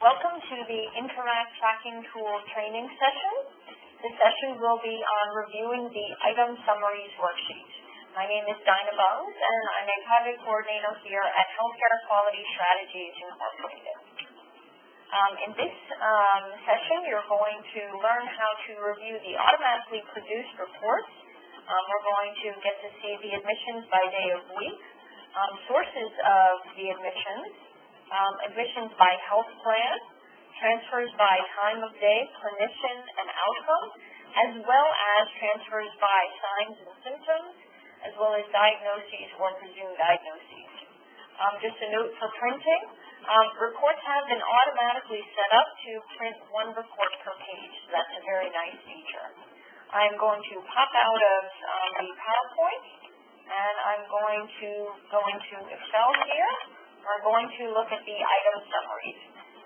Welcome to the Interact Tracking Tool training session. This session will be on reviewing the item summaries worksheet. My name is Dinah Bones, and I'm a project coordinator here at Healthcare Quality Strategies Incorporated. Um, in this um, session, you're going to learn how to review the automatically produced reports. Um, we're going to get to see the admissions by day of week, um, sources of the admissions, um, admissions by health plan, transfers by time of day, clinician, and outcome, as well as transfers by signs and symptoms, as well as diagnoses or presumed diagnoses. Um, just a note for printing, um, reports have been automatically set up to print one report per page, so that's a very nice feature. I'm going to pop out of um, the PowerPoint, and I'm going to go into Excel here. We're going to look at the item summaries.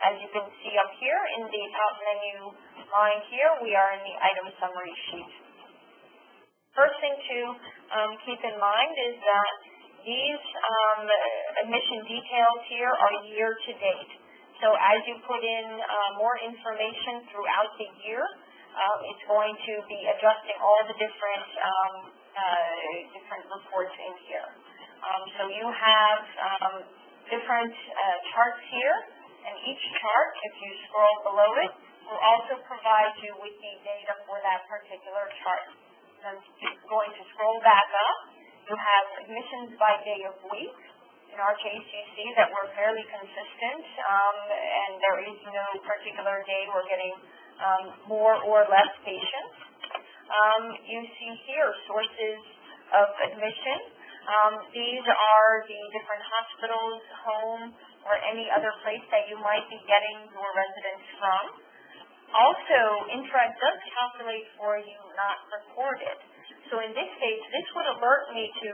As you can see up here in the top menu line here, we are in the item summary sheet. First thing to um, keep in mind is that these um, admission details here are year to date. So as you put in uh, more information throughout the year, uh, it's going to be adjusting all the different um, uh, different reports in here. Um, so you have um, different uh, charts here, and each chart, if you scroll below it, will also provide you with the data for that particular chart. I'm going to scroll back up. You have admissions by day of week. In our case, you see that we're fairly consistent, um, and there is no particular day we're getting um, more or less patients. Um, you see here sources of admission. Um, these are the different hospitals, home, or any other place that you might be getting your residents from. Also, Interact does calculate for you not recorded. So in this case, this would alert me to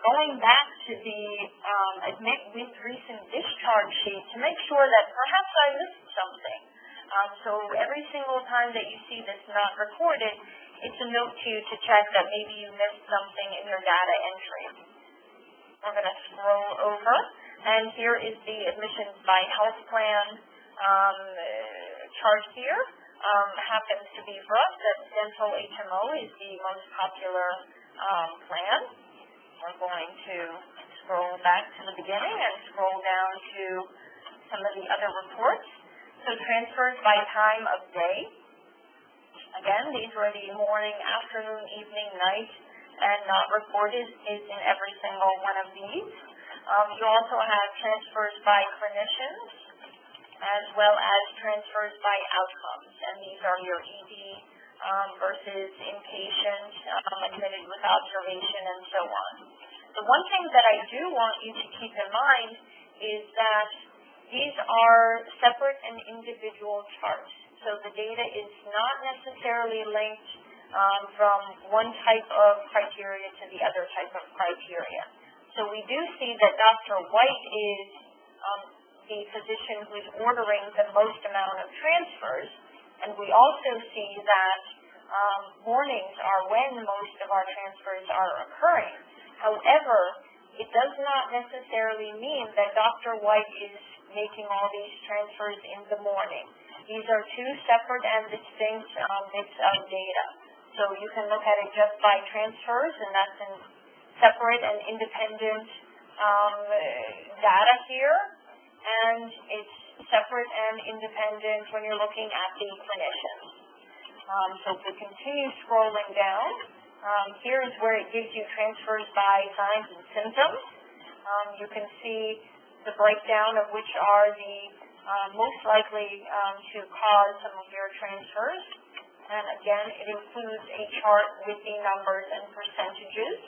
going back to the um, admit with recent discharge sheet to make sure that perhaps I missed something. Um, so every single time that you see this not recorded, it's a note to you to check that maybe you missed something in your data entry. We're going to scroll over, and here is the admissions by health plan um, chart here. Um, happens to be for us that dental HMO is the most popular um, plan. We're going to scroll back to the beginning and scroll down to some of the other reports. So transfers by time of day. Again, these were the morning, afternoon, evening, night, and not reported is in every single one of these. Um, you also have transfers by clinicians, as well as transfers by outcomes, and these are your ED um, versus inpatient, um, admitted with observation, and so on. The one thing that I do want you to keep in mind is that these are separate and individual charts. So the data is not necessarily linked um, from one type of criteria to the other type of criteria. So we do see that Dr. White is um, the physician who's ordering the most amount of transfers, and we also see that um, mornings are when most of our transfers are occurring. However, it does not necessarily mean that Dr. White is making all these transfers in the morning. These are two separate and distinct um, bits of data. So you can look at it just by transfers, and that's in separate and independent um, data here. And it's separate and independent when you're looking at the clinicians. Um, so if we continue scrolling down, um, here is where it gives you transfers by signs and symptoms. Um, you can see the breakdown of which are the uh, most likely um, to cause some of your transfers. And again, it includes a chart with the numbers and percentages.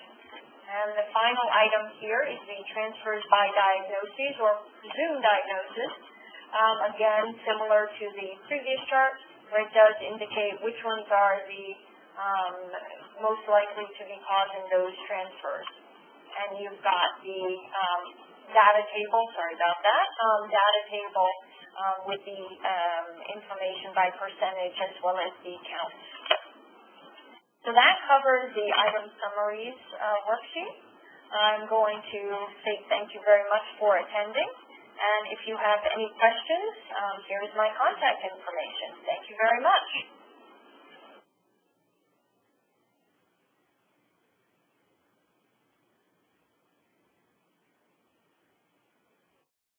And the final item here is the transfers by diagnosis or presumed diagnosis. Um, again, similar to the previous chart, where it does indicate which ones are the um, most likely to be causing those transfers. And you've got the um, data table, sorry about that, um, data table um, with the um, information by percentage as well as the counts. So that covers the item summaries uh, worksheet. I'm going to say thank you very much for attending, And if you have any questions, um, here is my contact information. Thank you very much.